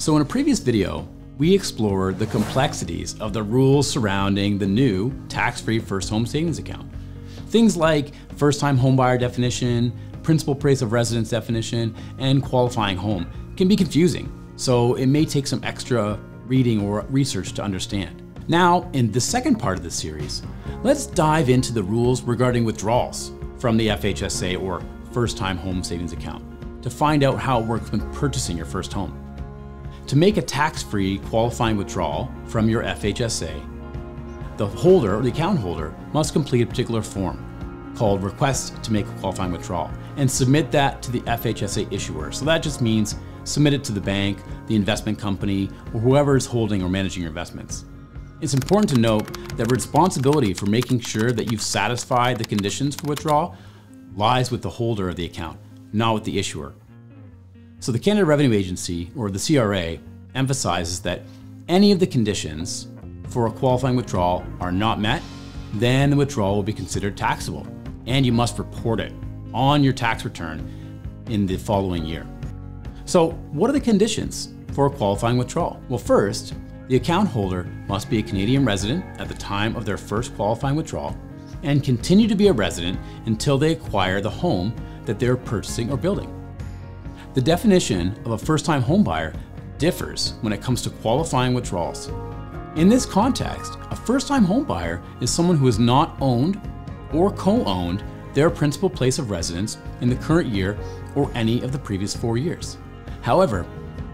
So in a previous video, we explored the complexities of the rules surrounding the new tax-free first home savings account. Things like first-time homebuyer definition, principal place of residence definition, and qualifying home can be confusing, so it may take some extra reading or research to understand. Now, in the second part of the series, let's dive into the rules regarding withdrawals from the FHSA or first-time home savings account to find out how it works when purchasing your first home. To make a tax-free qualifying withdrawal from your FHSA, the holder or the account holder must complete a particular form called Request to Make a Qualifying Withdrawal and submit that to the FHSA issuer. So that just means submit it to the bank, the investment company, or whoever is holding or managing your investments. It's important to note that responsibility for making sure that you've satisfied the conditions for withdrawal lies with the holder of the account, not with the issuer. So the Canada Revenue Agency, or the CRA, emphasizes that any of the conditions for a qualifying withdrawal are not met, then the withdrawal will be considered taxable, and you must report it on your tax return in the following year. So, what are the conditions for a qualifying withdrawal? Well, first, the account holder must be a Canadian resident at the time of their first qualifying withdrawal and continue to be a resident until they acquire the home that they're purchasing or building. The definition of a first time homebuyer differs when it comes to qualifying withdrawals. In this context, a first time homebuyer is someone who has not owned or co owned their principal place of residence in the current year or any of the previous four years. However,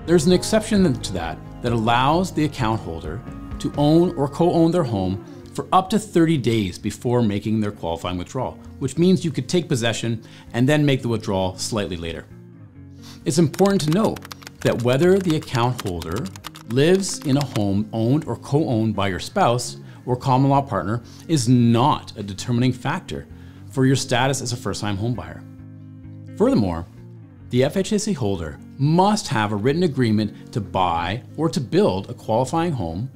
there's an exception to that that allows the account holder to own or co own their home for up to 30 days before making their qualifying withdrawal, which means you could take possession and then make the withdrawal slightly later. It's important to note that whether the account holder lives in a home owned or co owned by your spouse or common law partner is not a determining factor for your status as a first time homebuyer. Furthermore, the FHSA holder must have a written agreement to buy or to build a qualifying home,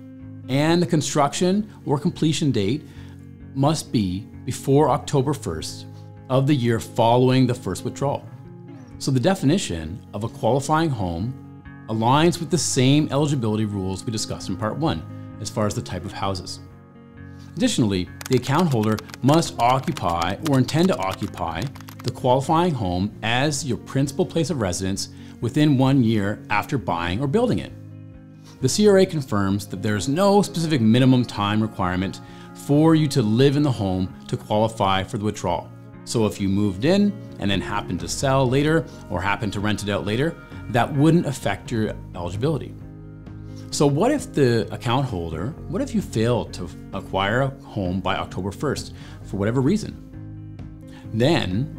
and the construction or completion date must be before October 1st of the year following the first withdrawal. So the definition of a qualifying home aligns with the same eligibility rules we discussed in part one, as far as the type of houses. Additionally, the account holder must occupy or intend to occupy the qualifying home as your principal place of residence within one year after buying or building it. The CRA confirms that there is no specific minimum time requirement for you to live in the home to qualify for the withdrawal. So if you moved in and then happen to sell later or happen to rent it out later, that wouldn't affect your eligibility. So what if the account holder, what if you fail to acquire a home by October 1st for whatever reason? Then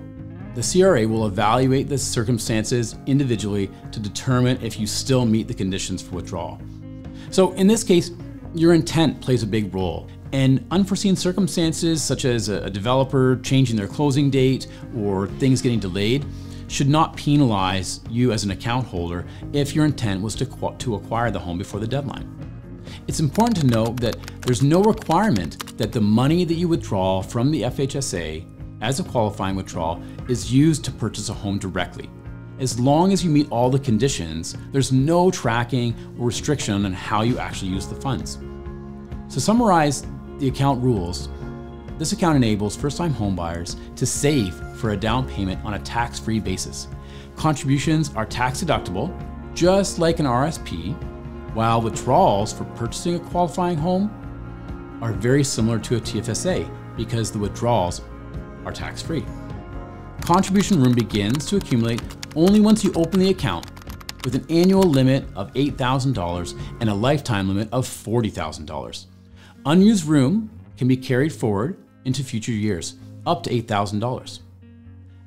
the CRA will evaluate the circumstances individually to determine if you still meet the conditions for withdrawal. So in this case, your intent plays a big role and unforeseen circumstances, such as a developer changing their closing date or things getting delayed, should not penalize you as an account holder if your intent was to, to acquire the home before the deadline. It's important to note that there's no requirement that the money that you withdraw from the FHSA as a qualifying withdrawal is used to purchase a home directly. As long as you meet all the conditions, there's no tracking or restriction on how you actually use the funds. To summarize the account rules, this account enables first-time homebuyers to save for a down payment on a tax-free basis. Contributions are tax deductible, just like an RSP, while withdrawals for purchasing a qualifying home are very similar to a TFSA because the withdrawals are tax-free. Contribution room begins to accumulate only once you open the account with an annual limit of $8,000 and a lifetime limit of $40,000. Unused room can be carried forward into future years, up to $8,000.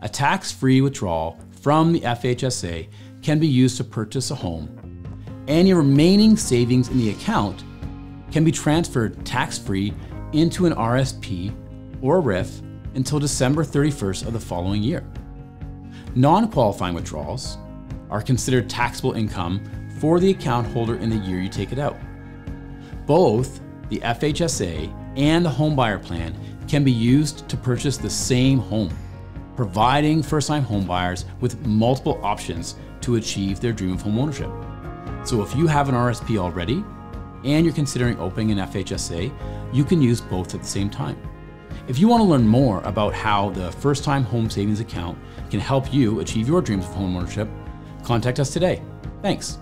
A tax-free withdrawal from the FHSA can be used to purchase a home. Any remaining savings in the account can be transferred tax-free into an RSP or a RRIF until December 31st of the following year. Non-qualifying withdrawals are considered taxable income for the account holder in the year you take it out. Both the FHSA and the homebuyer plan can be used to purchase the same home, providing first-time homebuyers with multiple options to achieve their dream of home ownership. So if you have an RSP already and you're considering opening an FHSA, you can use both at the same time. If you want to learn more about how the first time home savings account can help you achieve your dreams of homeownership, contact us today. Thanks.